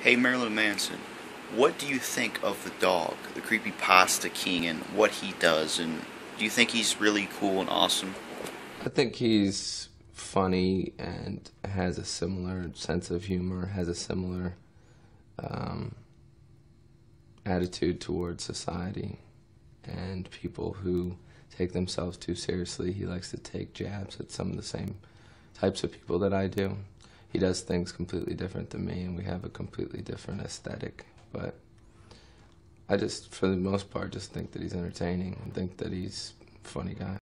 Hey Marilyn Manson, what do you think of the dog, the creepy pasta king, and what he does? And do you think he's really cool and awesome? I think he's funny and has a similar sense of humor, has a similar um, attitude towards society and people who take themselves too seriously. He likes to take jabs at some of the same types of people that I do. He does things completely different than me, and we have a completely different aesthetic. But I just, for the most part, just think that he's entertaining and think that he's a funny guy.